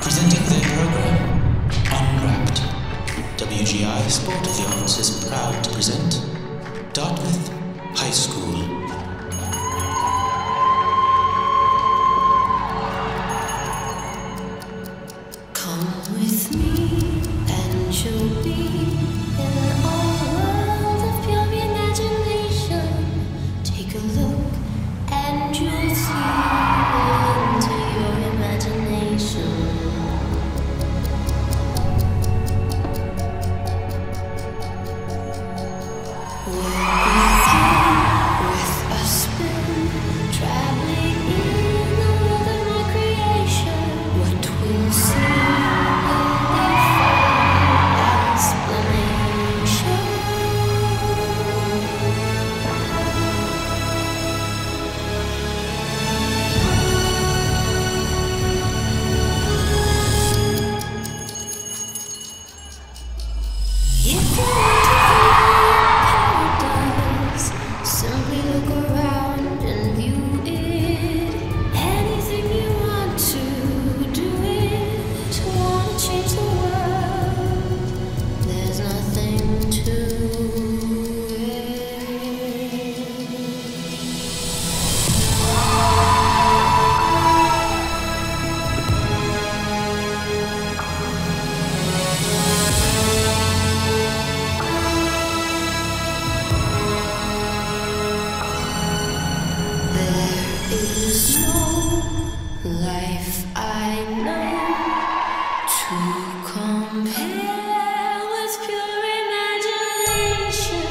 Presenting their program, Unwrapped. WGI Sport of the Arts is proud to present Dartmouth High School. Life I know to compare with pure imagination.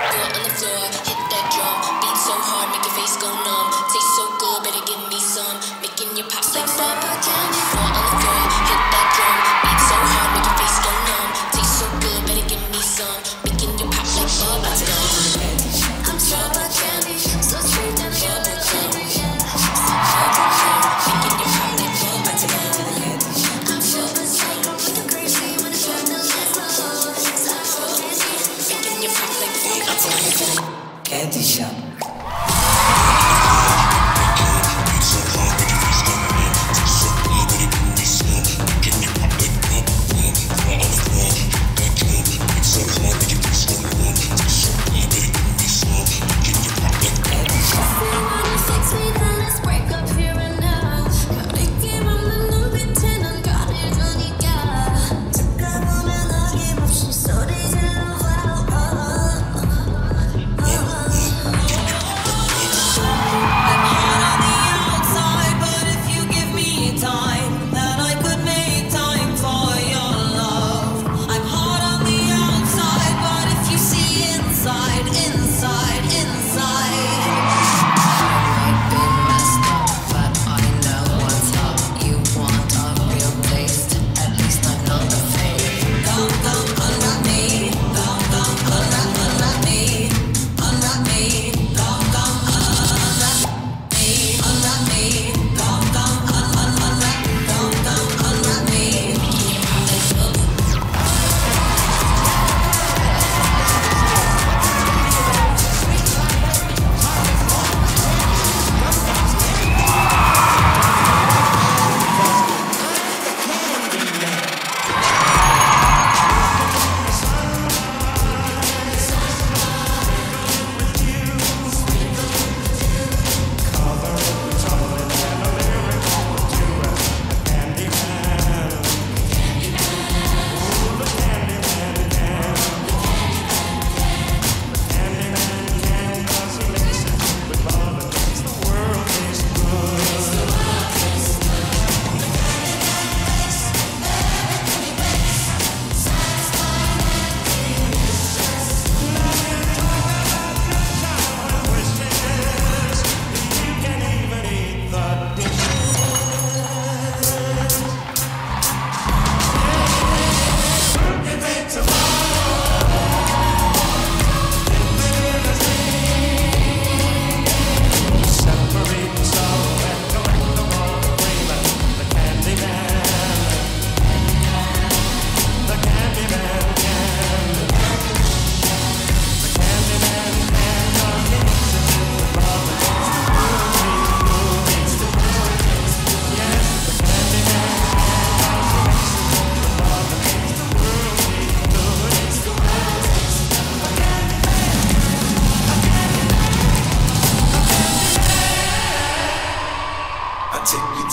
On the floor, hit that drum, beat so hard make your face go numb. Taste so good, better give me some, making your pops like bubble gum. candy.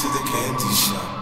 to the candy shop.